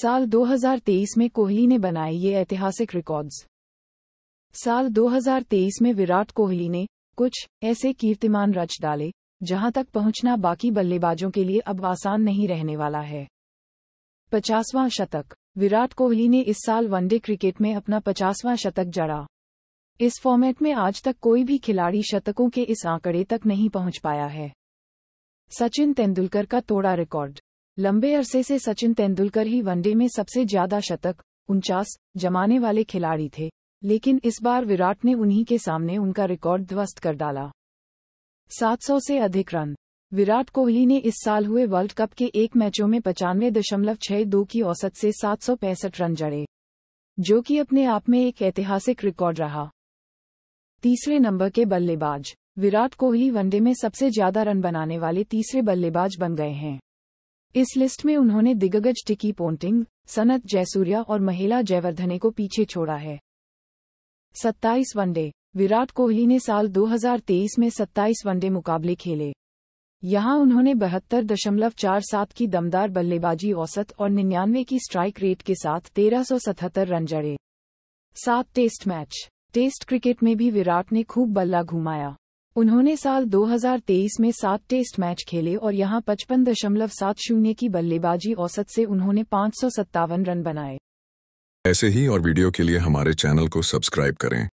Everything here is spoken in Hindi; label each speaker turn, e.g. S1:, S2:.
S1: साल 2023 में कोहली ने बनाए ये ऐतिहासिक रिकॉर्ड्स साल 2023 में विराट कोहली ने कुछ ऐसे कीर्तिमान रच डाले, जहाँ तक पहुँचना बाकी बल्लेबाजों के लिए अब आसान नहीं रहने वाला है। पचासवां शतक, विराट कोहली ने इस साल वनडे क्रिकेट में अपना पचासवां शतक जड़ा। इस फॉर्मेट में आज तक कोई भी खिलाड़ी शतकों के इस आंकड़े तक नहीं पहुँच पाया है। सचिन तेंदुलकर का तोड़ा रिकॉर्ड लंबे अरसे से सचिन तेंदुलकर ही वनडे में सबसे ज़्यादा शतक, उनचास, जमाने वाले खिलाड़ी थे, लेकिन इस बार विराट ने उन्हीं के सामने उनका रिकॉर्ड ध्वस्त कर डाला। 700 से अधिक रन। विराट कोहली ने इस साल हुए वर्ल्ड कप के एक मैचों में पचानवे दशमलव छह दो की औसत से सात सौ पैंसठ रन जड़े, जो कि अपने आप में एक ऐतिहासिक रिकॉर्ड रहा। तीसरे नंबर के बल्लेबाज। विराट कोहली वनडे में सबसे ज़्यादा रन बनाने वाले तीसरे बल्लेबाज बन गए हैं। इस लिस्ट में उन्होंने दिग्गज टिकी पोंटिंग, सनत जयसूर्या और महिला जयवर्धने को पीछे छोड़ा है। 27 वनडे, विराट कोहली ने साल 2023 में 27 वनडे मुकाबले खेले। यहाँ उन्होंने बहत्तर दशमलव चार सात की दमदार बल्लेबाजी, औसत और निन्यानवे की स्ट्राइक रेट के साथ तेरह सौ सतहत्तर रन जड़े। सात टेस्ट मैच, टेस्ट क्रिकेट में भी विराट ने खूब बल्ला घुमाया। उन्होंने साल 2023 में सात टेस्ट मैच खेले और यहाँ पचपन दशमलव सात शून्य की बल्लेबाजी औसत से उन्होंने पाँच सौ सत्तावन रन बनाए।
S2: ऐसे ही और वीडियो के लिए हमारे चैनल को सब्सक्राइब करें।